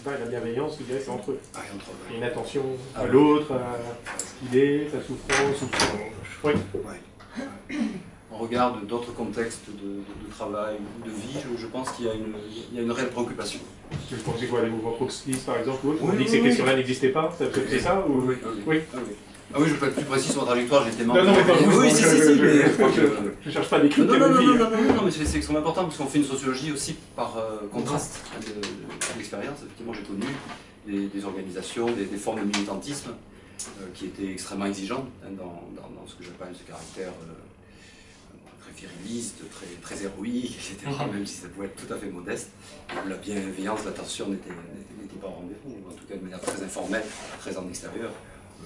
Pas la bienveillance, je dirais, c'est entre eux. Ah, entre eux. Il y a une attention à ah l'autre, à ce qu'il est, sa souffrance, ou son... Oui. Ouais. On regarde d'autres contextes de, travail ou de vie, je, pense qu'il y, y, a une réelle préoccupation. Tu pensais quoi, les mouvements proxyistes par exemple, ou autre? On dit que ces questions-là n'existaient pas, c'est ça ou... Oui, oui. oui. Ah ah oui, je peux être plus précis sur ma trajectoire, j'étais membre. Non, non, mais oui, si, si, si, mais. Je ne cherche pas des critères. Non, non, non, non, non, non, mais c'est extrêmement important parce qu'on fait une sociologie aussi par euh, contraste d'expérience. Effectivement, j'ai connu des, organisations, des, formes de militantisme euh, qui étaient extrêmement exigeantes hein, dans, ce que j'appelle ce caractère euh, très viriliste, très, très héroïque, etc., mhm. même si ça pouvait être tout à fait modeste, la bienveillance, l'attention n'était pas au rendez-vous, en tout cas de manière très informelle, très en extérieur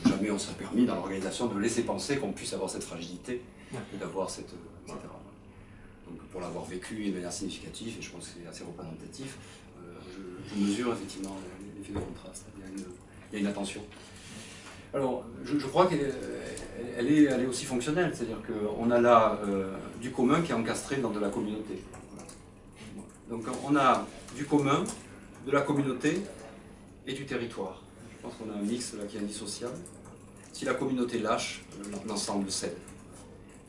jamais on s'est permis dans l'organisation de laisser penser qu'on puisse avoir cette fragilité et d'avoir cette. etc. Donc pour l'avoir vécu de manière significative, et je pense que c'est assez représentatif, euh, je, mesure effectivement l'effet de contraste. Il y a une, il y a une attention. Alors, je, crois qu'elle elle est, elle est, aussi fonctionnelle, c'est-à-dire qu'on a là euh, du commun qui est encastré dans de la communauté. Donc on a du commun, de la communauté et du territoire. Je pense qu'on a un mix là qui est indissociable. Si la communauté lâche, l'ensemble cède.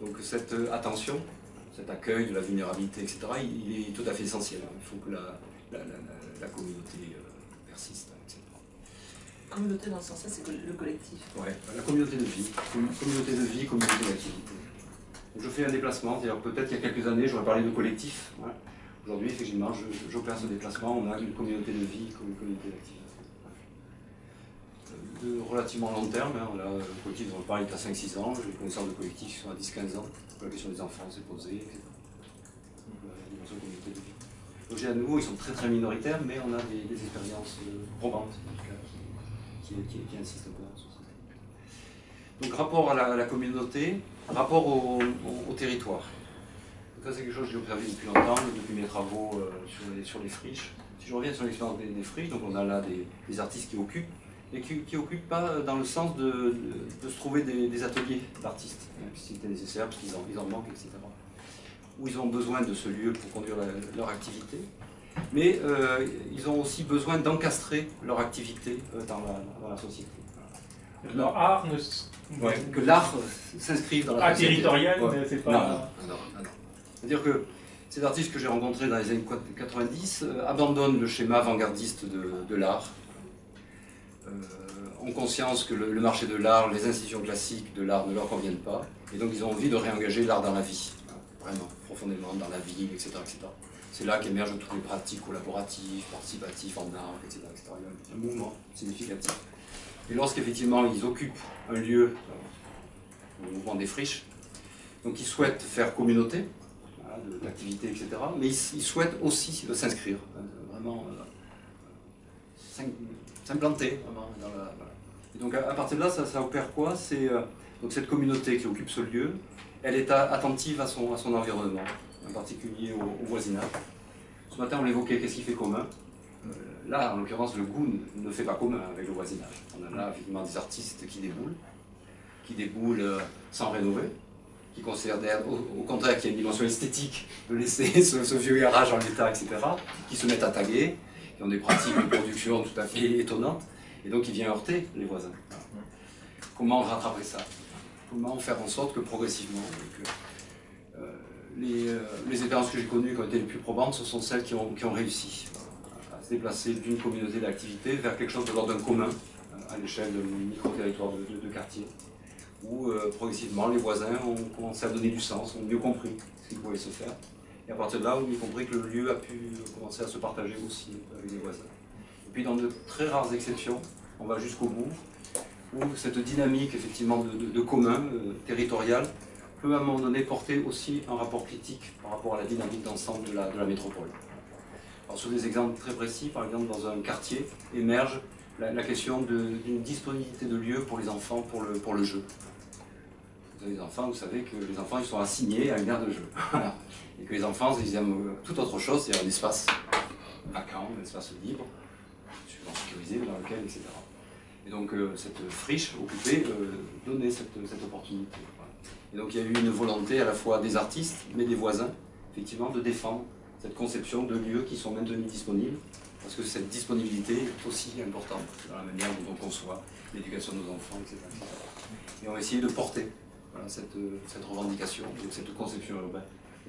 Donc cette euh, attention, cet accueil de la vulnérabilité, etc., il est tout à fait essentiel. Il faut que la, la, communauté euh, persiste, etc. Communauté dans ce sens-là, c'est le collectif. Oui, la communauté de vie. Communauté de vie, communauté d'activité. Je fais un déplacement, c'est-à-dire peut-être il y a quelques années, j'aurais parlé de collectif. Aujourd'hui, effectivement, j'opère ce déplacement, on a une communauté de vie comme une communauté d'activité de relativement long terme. Hein. Là, le collectif je parle est à 5-6 ans, des connaissances de collectifs qui sont à 10-15 ans. La question des enfants s'est posée, etc. Donc, j'ai à nouveau, ils sont très très minoritaires, mais on a des, expériences euh, probantes qui, qui, insistent un peu sur ça. Donc rapport à la, communauté, rapport au, territoire. ça c'est quelque chose que j'ai observé depuis longtemps, depuis mes travaux euh, sur, les, sur les friches. Si je reviens sur l'expérience des, friches, donc on a là des artistes qui occupent et qui n'occupent pas dans le sens de, se trouver des, ateliers d'artistes, hein, si c'était nécessaire, parce qu'ils en, ils en manquent, etc. Où ils ont besoin de ce lieu pour conduire leur activité. Mais euh, ils ont aussi besoin d'encastrer leur activité euh, dans, la, société. Leur art ne... que l'art s'inscrive dans la art territorial, mais c'est pas... Non, non, non. C'est-à-dire que ces artistes que j'ai rencontrés dans les années 90 euh, abandonnent le schéma avant-gardiste de, de l'art euh, ont conscience que le, marché de l'art, les institutions classiques de l'art ne leur conviennent pas, et donc ils ont envie de réengager l'art dans la vie, vraiment, profondément, dans la ville, etc. etc. C'est là qu'émergent toutes les pratiques collaboratives, participatives, en art, etc. etc. Il y a un mouvement significatif Et lorsqu'effectivement ils occupent un lieu, le mouvement des friches, donc ils souhaitent faire communauté, d'activité, etc. Mais ils, souhaitent aussi s'inscrire, vraiment s'implanter. Donc à, partir de là, ça, opère quoi? C'est donc cette communauté qui occupe ce lieu, elle est attentive à son, à son environnement, en particulier au, voisinage. Ce matin, on l'évoquait, qu'est-ce qui fait commun? Euh, Là, en l'occurrence, le goût ne fait pas commun avec le voisinage. On a là, effectivement, des artistes qui déboulent, qui déboulent euh, sans rénover, qui considèrent au, contraire qu'il y a une dimension esthétique de laisser ce, vieux garage en l'état, etc., qui se mettent à taguer, qui ont des pratiques de production tout à fait étonnantes, et donc qui vient heurter les voisins. Comment rattraper ça? Comment faire en sorte que progressivement, euh, les, euh, les, expériences que j'ai connues qui ont été les plus probantes, ce sont celles qui ont, qui ont réussi à se déplacer d'une communauté d'activité vers quelque chose de l'ordre d'un commun à l'échelle de micro-territoire de, de, quartier où euh, progressivement les voisins ont commencé à donner du sens, ont mieux compris ce qui pouvait se faire. Et à partir de là, on a compris que le lieu a pu commencer à se partager aussi avec les voisins. Et puis dans de très rares exceptions, on va jusqu'au bout, où cette dynamique effectivement de, commun euh, territorial peut à un moment donné porter aussi un rapport critique par rapport à la dynamique d'ensemble de la, métropole. Alors, sur des exemples très précis, par exemple dans un quartier émerge la, question d'une disponibilité de lieu pour les enfants pour le, pour le jeu. Vous avez des enfants, vous savez que les enfants ils sont assignés à une aire de jeu. Et que les enfants ils aiment euh, tout autre chose, c'est un espace vacant, un espace libre, souvent sécurisé, dans lequel, etc. Et donc euh, cette friche occupée euh, donnait cette, opportunité. Et donc il y a eu une volonté à la fois des artistes, mais des voisins, effectivement, de défendre cette conception de lieux qui sont maintenus disponibles, parce que cette disponibilité est aussi importante dans la manière dont on conçoit l'éducation de nos enfants, etc. Et on va essayer de porter cette, revendication, cette conception urbaine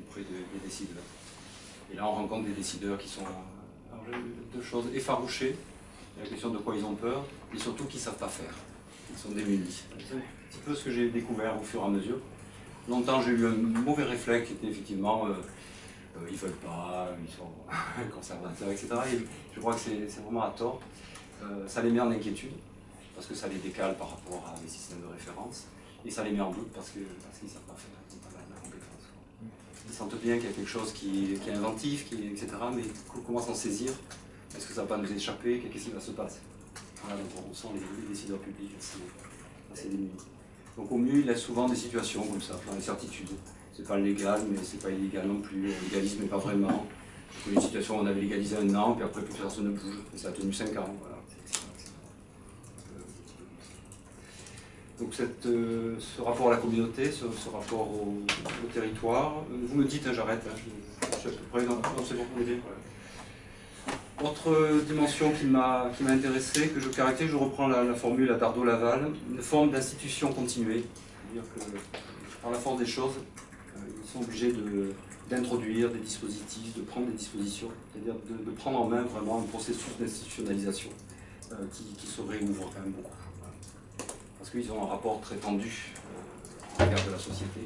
auprès des décideurs. Et là, on rencontre des décideurs qui sont, alors, deux choses, effarouchés, la question de quoi ils ont peur, et surtout qu'ils ne savent pas faire. Ils sont démunis. C'est un petit peu ce que j'ai découvert au fur et à mesure. Longtemps, j'ai eu un mauvais réflexe qui était effectivement euh, euh, ils ne veulent pas, ils sont conservateurs, etc. Et je crois que c'est vraiment à tort. Euh, ça les met en inquiétude, parce que ça les décale par rapport à des systèmes de référence, et ça les met en doute parce qu'ils parce ne savent pas faire, ils n'ont pas la compétence. Ils sentent bien qu'il y a quelque chose qui, est inventif, qui, etc. Mais comment s'en saisir Est-ce que ça va pas nous échapper? Qu'est-ce qui va se passer? Donc on sent les, décideurs publics assez, démunis. Donc au mieux, il a souvent des situations comme ça, enfin, incertitudes c'est pas légal, mais c'est pas illégal non plus. Légalisme, mais pas vraiment. Une situation où on avait légalisé un an, puis après plus personne ne bouge. Et ça a tenu 5 ans. Donc euh, ce rapport à la communauté, ce, rapport au, territoire, euh, vous me dites, hein, j'arrête, hein, je, suis à peu près dans, dans ce Autre dimension qui m'a intéressé, que je caractérise, je reprends la, formule à Dardot-Laval, une forme d'institution continuée. C'est-à-dire que par la force des choses, sont obligés d'introduire des dispositifs, de prendre des dispositions, c'est-à-dire de, prendre en main vraiment un processus d'institutionnalisation euh, qui, qui, se réouvre quand même beaucoup. Parce qu'ils ont un rapport très tendu euh, en regard de la société.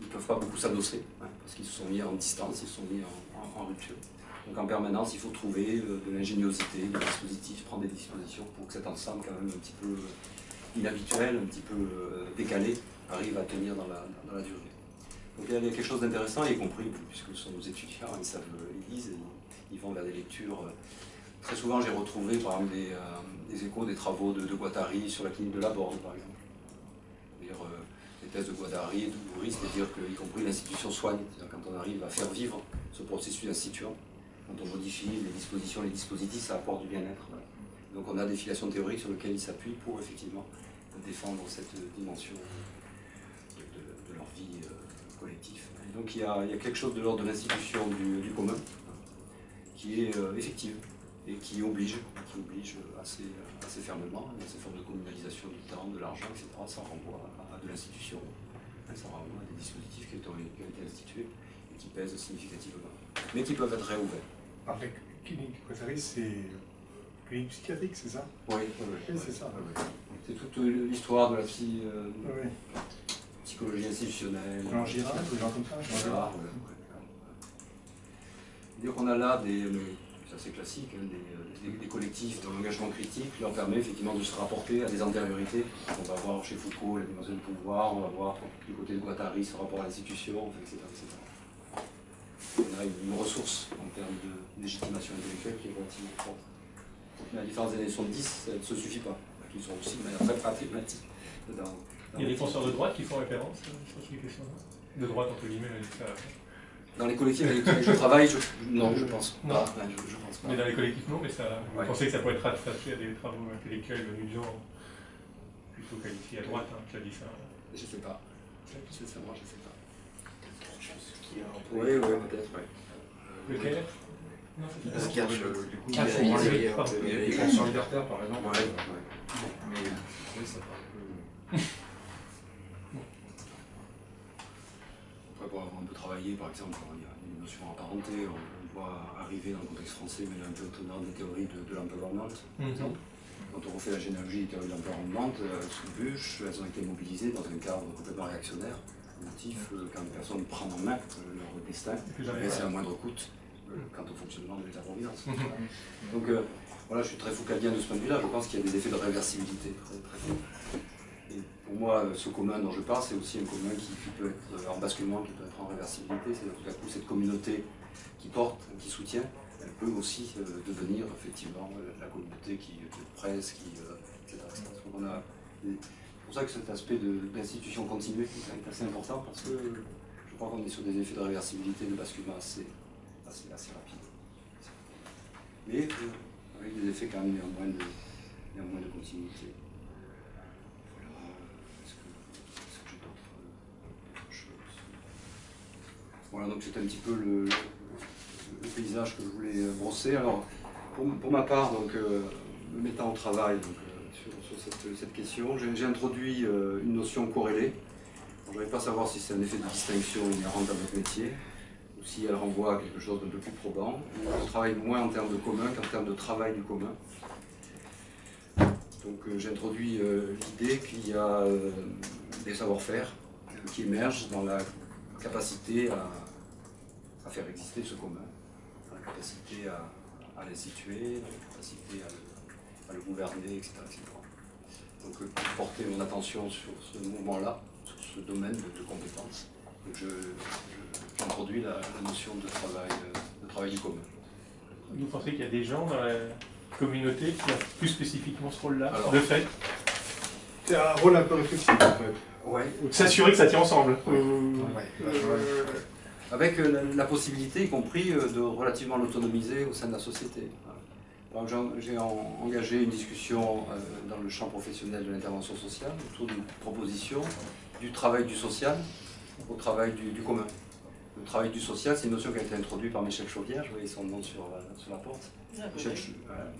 Ils ne peuvent pas beaucoup s'adosser, hein, parce qu'ils se sont mis en distance, ils se sont mis en, rupture. Donc en permanence, il faut trouver euh, de l'ingéniosité, des dispositifs, prendre des dispositions pour que cet ensemble quand même un petit peu inhabituel, un petit peu décalé, arrive à tenir dans la, durée. Donc il y a quelque chose d'intéressant, y compris puisque ce sont nos étudiants, ils savent, ils lisent, ils, vont vers des lectures. Euh, très souvent, j'ai retrouvé par exemple des, euh, échos des travaux de, Guattari sur la clinique de la Borde, par exemple. -dire, euh, les thèses de Guattari et de c'est-à-dire qu'y compris l'institution soigne, quand on arrive à faire vivre ce processus instituant, quand on modifie les dispositions, les dispositifs, ça apporte du bien-être. Donc on a des filiations théoriques sur lesquelles ils s'appuient pour effectivement défendre cette dimension de leur vie donc il y, a, quelque chose de l'ordre de l'institution du, commun qui est euh, effective et qui oblige, qui oblige assez, assez fermement, dans ces formes de communalisation du temps, de l'argent, etc. Ça renvoie à, de l'institution, ça renvoie à des dispositifs qui ont, été institués et qui pèsent significativement, mais qui peuvent être réouverts. Avec clinique préférée, c'est clinique psychiatrique, c'est ça? Oui, oui, c'est ça. C'est toute l'histoire de la psy. Euh, psychologie institutionnelle. Jean Girard, des gens comme ça? Jean Girard, dire qu'on a là des, c'est assez classique, hein, des, collectifs dans l'engagement critique, leur permet effectivement de se rapporter à des antériorités. On va voir chez Foucault la dimension du pouvoir, on va voir du côté de Guattari ce rapport à l'institution, etc., On a une, ressource en termes de légitimation intellectuelle qui est relativement forte. Mais à la différence des années 70, ça ne se suffit pas. Ils sont aussi de manière très pragmatique. Il y a des penseurs de droite qui font référence euh, sur ces questions-là? De droite, entre guillemets, la dans les collectifs avec lesquels je travaille, je... non, je pense pas. Non. je, pense pas. Mais dans les collectifs, non, mais ça, vous pensez que ça pourrait être rattaché à des travaux intellectuels venus de gens plutôt qualifiés à droite, hein, tu as dit ça Je sais pas. Sincèrement, je sais pas. Oui, oui, peut-être, oui. Lequel non, c'est qu'il y a du coup, il y a des conscients libertaires, par exemple. Ouais, ouais. Mais oui, ça parle pour avoir un peu travaillé, par exemple, quand il y a une notion apparentée, on, voit arriver dans le contexte français, mais un peu tenant des théories de, de l'empowerment, par mhm. exemple. Quand on refait la généalogie des théories de l'empowerment, elles euh, sont bûches, elles ont été mobilisées dans un cadre complètement réactionnaire, motif euh, quand une personne prend en main euh, leur destin, et c'est à moindre coût quant au fonctionnement de l'État-providence. Mhm. Donc voilà, je suis très foucalien de ce point de vue-là, je pense qu'il y a des effets de réversibilité très, très forts pour moi, ce commun dont je parle, c'est aussi un commun qui, peut être en basculement, qui peut être en réversibilité. C'est tout à coup cette communauté qui porte, qui soutient, elle peut aussi euh, devenir effectivement euh, la communauté qui, presse, euh, etc. C'est pour ça que cet aspect d'institution continue est assez important parce que je crois qu'on est sur des effets de réversibilité, de basculement assez, assez. Mais avec des effets quand même néanmoins néanmoins de continuité. Voilà, donc c'est un petit peu le, paysage que je voulais euh, brosser. Alors, pour, ma part, donc, euh, me mettant au travail euh, sur, cette, question, j'ai introduit une notion corrélée. Je ne vais pas savoir si c'est un effet de distinction inhérente à votre métier, ou si elle renvoie à quelque chose d'un peu plus probant. Je travaille moins en termes de commun qu'en termes de travail du commun. Donc j'ai introduit l'idée qu'il y a des savoir-faire qui émergent dans la capacité à à faire exister ce commun, la capacité à, à l'instituer, la capacité à le, gouverner, etc., Donc euh, pour porter mon attention sur ce mouvement-là, sur ce domaine de, compétences, j'introduis la, notion de travail, euh, de travail du commun. Vous pensez qu'il y a des gens dans la communauté qui ont plus spécifiquement ce rôle-là, de fait? C'est un rôle un peu réflexif en fait. Ouais. S'assurer que ça tient ensemble. Euh, avec euh, la, possibilité, y compris, euh, de relativement l'autonomiser au sein de la société. J'ai engagé une discussion euh, dans le champ professionnel de l'intervention sociale autour d'une proposition du travail du social au travail du, commun. Le travail du social, c'est une notion qui a été introduite par Michel Chauvière, je voyais son nom sur, sur la porte.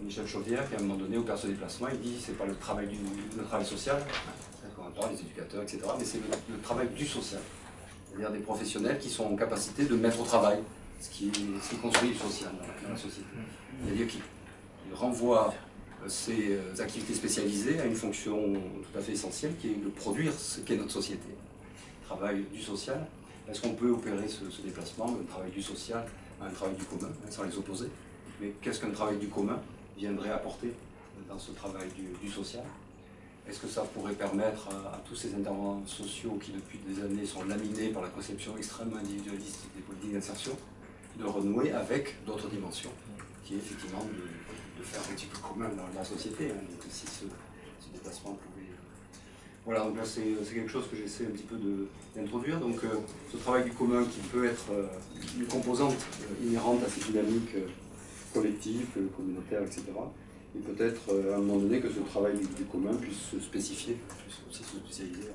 Michel, Chauvière, qui à un moment donné, au perso déplacement, il dit c'est pas le travail, du, le travail social, les éducateurs, etc., mais c'est le travail du social c'est-à-dire des professionnels qui sont en capacité de mettre au travail ce qui, construit le social dans la société. C'est-à-dire qu'ils renvoient euh, ces euh, activités spécialisées à une fonction tout à fait essentielle qui est de produire ce qu'est notre société. Travail du social. Est-ce qu'on peut opérer ce, déplacement d'un travail du social à un travail du commun, hein, sans les opposer? Mais qu'est-ce qu'un travail du commun viendrait apporter dans ce travail du social? Est-ce que ça pourrait permettre à, tous ces intervenants sociaux qui depuis des années sont laminés par la conception extrêmement individualiste des politiques d'insertion, de renouer avec d'autres dimensions, qui est effectivement de, faire un petit peu commun dans la société, hein, si ce, déplacement pouvait... Voilà, donc là c'est quelque chose que j'essaie un petit peu d'introduire. Donc euh, ce travail du commun qui peut être euh, une composante euh, inhérente à ces dynamiques collectives, communautaires, etc peut-être euh, à un moment donné que ce travail du, commun puisse se spécifier, puisse aussi se spécialiser,